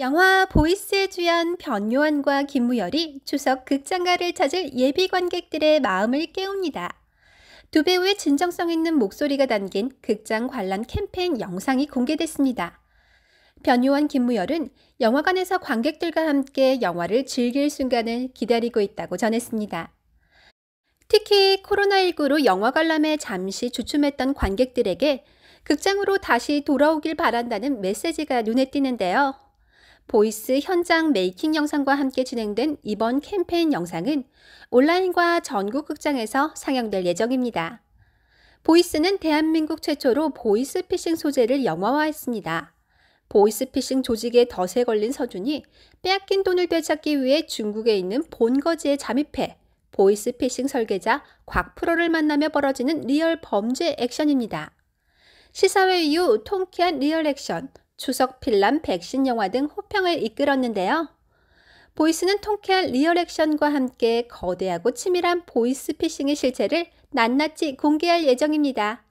영화 보이스의 주연 변요한과 김무열이 추석 극장가를 찾을 예비 관객들의 마음을 깨웁니다. 두 배우의 진정성 있는 목소리가 담긴 극장 관람 캠페인 영상이 공개됐습니다. 변요한 김무열은 영화관에서 관객들과 함께 영화를 즐길 순간을 기다리고 있다고 전했습니다. 특히 코로나19로 영화 관람에 잠시 주춤했던 관객들에게 극장으로 다시 돌아오길 바란다는 메시지가 눈에 띄는데요. 보이스 현장 making 영상과 함께 진행된 이번 캠페인 영상은 온라인과 전국 극장에서 상영될 예정입니다. 보이스는 대한민국 최초로 보이스피싱 소재를 영화화했습니다. 보이스피싱 조직의 덫에 걸린 서준이 빼앗긴 돈을 되찾기 위해 중국에 있는 본거지에 잠입해 보이스피싱 설계자 곽프로를 만나며 벌어지는 real 범죄 액션입니다. 시사회 이후 통쾌한 real 액션, 추석 필람 백신 영화 등 호평을 이끌었는데요. 보이스는 통쾌한 real 액션과 함께 거대하고 치밀한 보이스 피싱의 실체를 낱낱이 공개할 예정입니다.